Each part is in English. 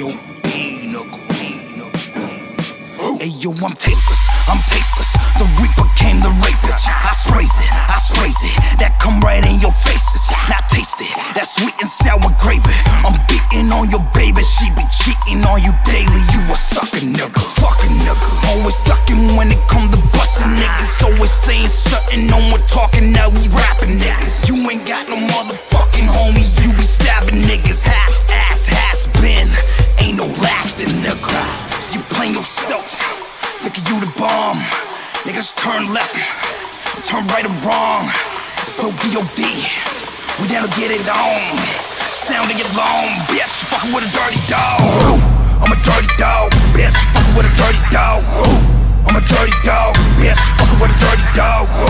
B, knuckle. Hey yo, I'm tasteless, I'm tasteless. The reaper came the rape bitch. I sprays it, I sprays Niggas turn left, turn right or wrong. No DOD. We down to get it on. Sounding it long, bitch. You fucking with a dirty dog. Ooh, I'm a dirty dog, bitch. You fucking with a dirty dog. Ooh, I'm a dirty dog, bitch. You fucking with a dirty dog. Ooh,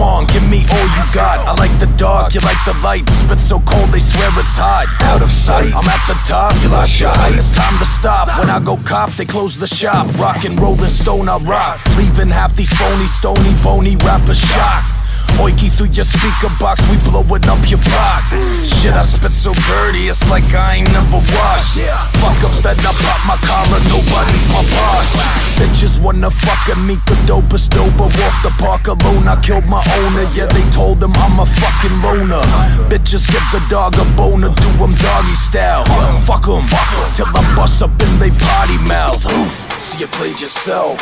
Come on, give me all you got. I like the dark, you like the light. Spit so cold, they swear it's hot. Out of sight, I'm at the top, you lost your height. It's time to stop. When I go cop, they close the shop. Rock and rollin' stone, I rock. Leaving half these phony, stony, phony rappers shocked. Oiky through your speaker box, we blowin' up your block. Shit, I spit so dirty, it's like I ain't never washed. Fuck up, then I pop my collar, nobody's my boss. Bitches wanna fuck and meet the dopest doper. Walk the park alone, I killed my owner. Yeah, they told him I'm a fucking loner. Bitches give the dog a boner, do 'em doggy style. Fuck 'em, till I bust up in they potty mouth. See you played yourself,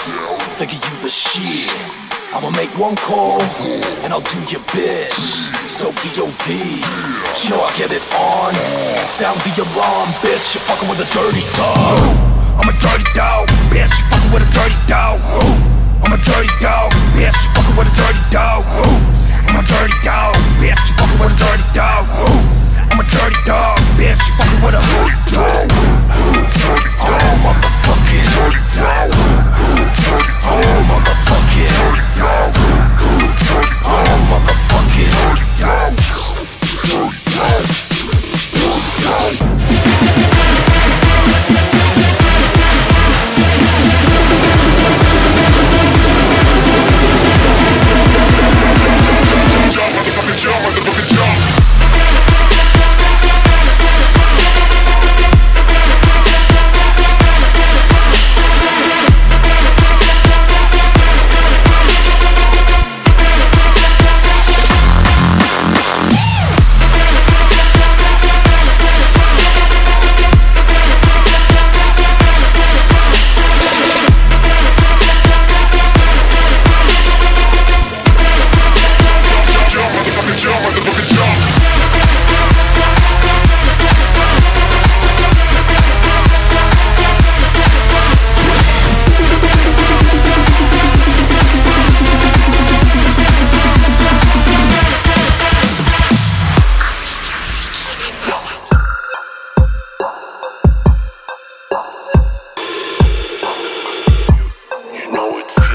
thinking you the shit. I'ma make one call and I'll do your bitch. Still DOD. You know I get it on. Sound the alarm, bitch. You're fucking with a dirty dog. I'm a dirty dog, bitch. You're fucking with a dirty dog. I'm a dirty dog, bitch. You're fucking with a dirty dog. I'm a dirty dog, bitch. You're fucking with a dirty dog.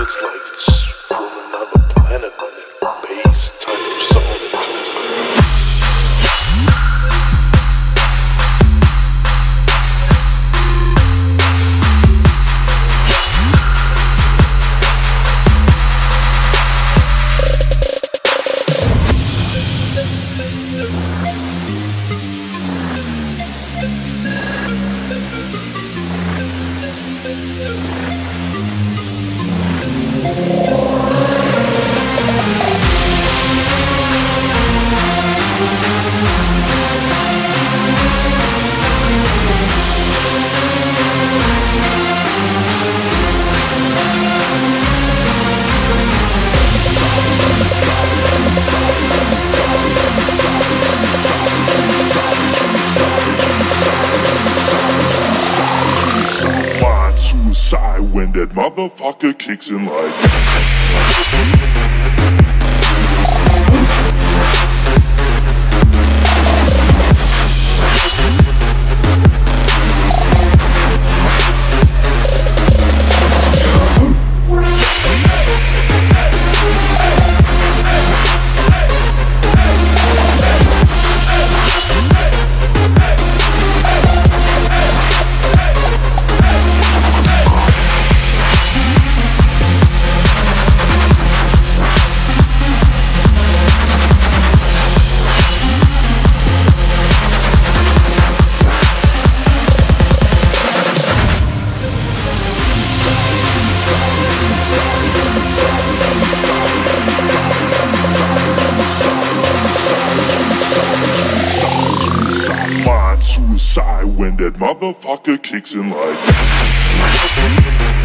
Feels like that motherfucker kicks in like. When that motherfucker kicks in like